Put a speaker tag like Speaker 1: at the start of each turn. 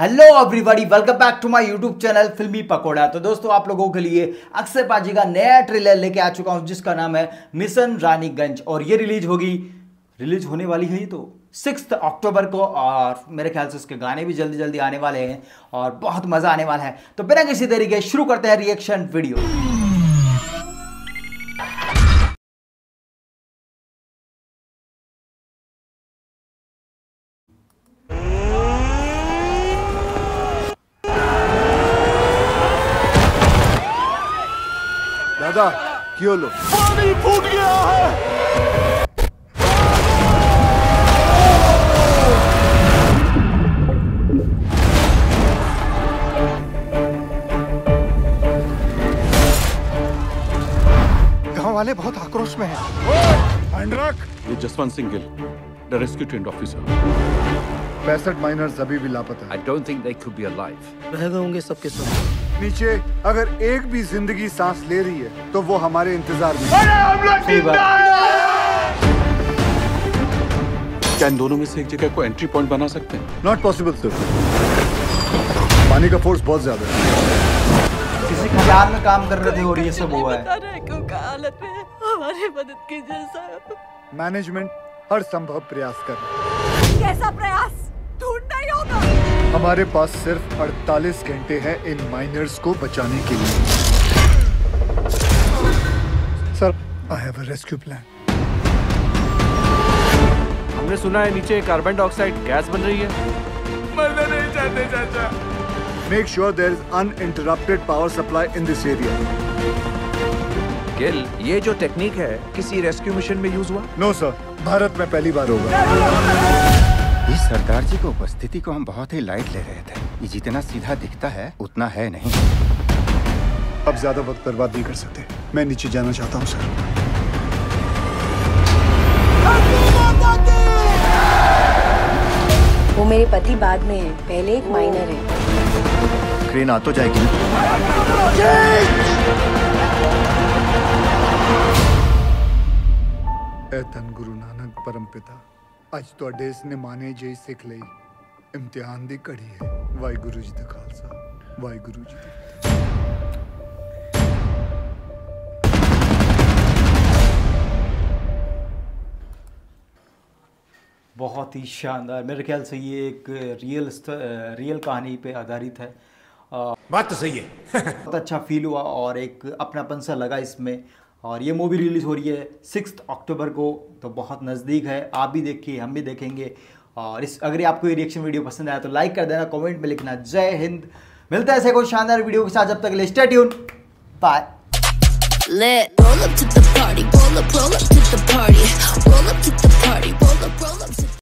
Speaker 1: Hello everybody welcome back to my YouTube channel Filmy Pakoda तो दोस्तों, आप लोगों के लिए अक्षय पाजी का नया ट्रेलर लेके आ चुका हूँ, जिसका नाम है मिशन रानीगंज और ये रिलीज़ होगी। रिलीज़ होने वाली है ये तो सिक्स अक्टूबर को, और मेरे ख्याल से उसके गाने भी जल्दी जल्दी आने वाले हैं, और बहुत मज़ा आने वाला है। तो बिना किसी तरीके शुरू करते हैं रिएक्शन वीडियो
Speaker 2: दादा क्यों लो?
Speaker 3: पानी फूट गया है।
Speaker 2: गाँव वाले बहुत आक्रोश में हैं।
Speaker 4: ये Jaswant Singh Gill the rescue trained officer
Speaker 2: पैंसठ माइनर्स अभी भी लापता
Speaker 5: I don't think they could be alive.
Speaker 6: रह गए होंगे सबके सब।
Speaker 2: है नीचे अगर एक भी ज़िंदगी सांस ले रही है तो वो हमारे इंतज़ार में
Speaker 3: हैं।
Speaker 4: क्या इन दोनों में से एक जगह को एंट्री पॉइंट बना सकते हैं?
Speaker 2: नॉट पॉसिबल सर पानी का फोर्स बहुत ज़्यादा है।
Speaker 1: किसी खदान में काम कर रहे थे और ये सब हुआ है।
Speaker 7: बता क्यों हालत में हमारी मदद कीजिए साहब।
Speaker 2: मैनेजमेंट हर संभव प्रयास कर रहा है।
Speaker 7: कैसा प्रयास? ढूंढना ही होगा।
Speaker 2: हमारे पास सिर्फ़ 48 घंटे हैं इन माइनर्स को बचाने के लिए। Sir I have a rescue plan
Speaker 5: हमने सुना है नीचे कार्बन डाइऑक्साइड गैस बन रही है।
Speaker 3: मरना नहीं चाहते चाचा।
Speaker 2: Make sure there is uninterrupted power supply in this area
Speaker 5: Gill ये जो टेक्निक है किसी रेस्क्यू मिशन में यूज़ हुआ?
Speaker 2: नो सर भारत में पहली बार होगा।
Speaker 8: इस सरदार जी की उपस्थिति को हम बहुत ही लाइट ले रहे थे। ये जितना सीधा दिखता है उतना है नहीं।
Speaker 2: अब ज़्यादा वक्त बर्बाद नहीं कर सकते। मैं नीचे जाना चाहता हूँ सर।
Speaker 9: वो मेरे पति बाद में है। पहले एक माइनर है।
Speaker 8: क्रेन आ तो जाएगी
Speaker 2: ऐ गुरु नानक परम पिता ਅੱਜ ਤੁਹਾਡੇ ਇਸ ਨਿਮਾਣੇ ਜਿਹੀ ਸਿੱਖ ਲਈ ਇਮਤਿਹਾਨ ਦੀ ਘੜੀ ਹੈ ਵਾਹਿਗੁਰੂ ਜੀ ਦਾ ਖਾਲਸਾ ਵਾਹਿਗੁਰੂ ਜੀ ਦੀ ਫਤਿਹ
Speaker 1: बहुत ही शानदार मेरे ख्याल से ये एक रियल स्ट- रियल कहानी पे आधारित है अ,
Speaker 3: बात तो सही है
Speaker 1: बहुत अच्छा फील हुआ और एक अपनापन सा लगा इसमें और ये मूवी रिलीज़ हो रही है सिक्स अक्टूबर को तो बहुत नज़दीक है। आप भी देखिए, हम भी देखेंगे। और इस, अगर आपको ये रिएक्शन वीडियो पसंद आया तो लाइक कर देना कमेंट में लिखना, जय हिंद। मिलता है ऐसे कोई शानदार वीडियो के साथ, जब तक लिस्ट स्टे ट्यून बाय